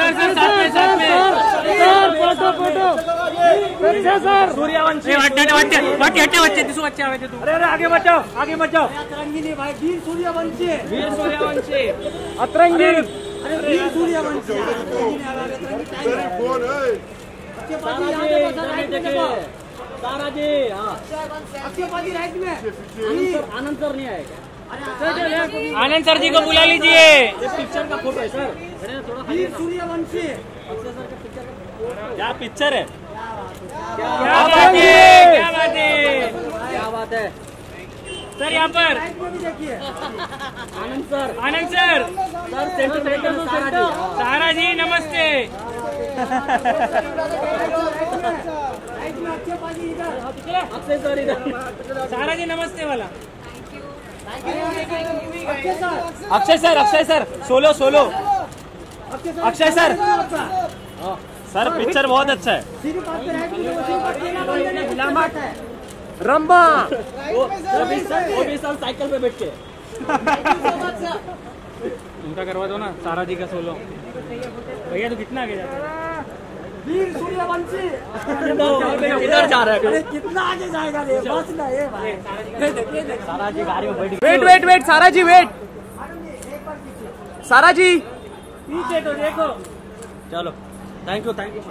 Sir sir साथ में साथ में। Photo photo. अच्छा सर। सूर्यवंशी वाटते वाटते वाटते हटे बच्चे दिसू बच्चे आवे तू अरे अरे आगे मत जाओ आगे मत जाओ रंगिनी भाई वीर सूर्यवंशी। है वीर सूर्यवंशी। अतरंगी। अरे वीर सूर्यवंशी। आ रहा है। अक्षय पाजी यहाँ देखो, सर, राइट में देखो। ताराजी हाँ। अक्षय पाजी राइट में। आनंद सर नहीं आएगा। आनंद सर जी को बुला लीजिए। ये पिक्चर का फ़ोटो है सर अरे वीर सूर्यवंशी क्या पिक्चर है? क्या बात है? क्या बात है? क्या बात है? सर यहाँ पर। Anand sir. Anand sir. Sir centre centre Sara ji. Sara जी नमस्ते। अक्षय सर इधर। सारा जी नमस्ते वाला। Akshay sir Akshay sir. Solo solo. Akshay sir. Sir. Picture बहुत अच्छा है। है रंबा। वो भी सर साइकिल पे बैठ के। उनका करवा दो ना सारा जी का सोलो। भैया तू कितना आगे जाता है? वीर सूर्यवंशी। इधर जा रहा है। कितना आगे जाएगा रे? बस ना ये भाई। सारा जी गाड़ी में बैठ। वेट वेट वेट सारा जी वेट। सारा जी। पीछे तो देखो। चलो थैंक यू थैंक यू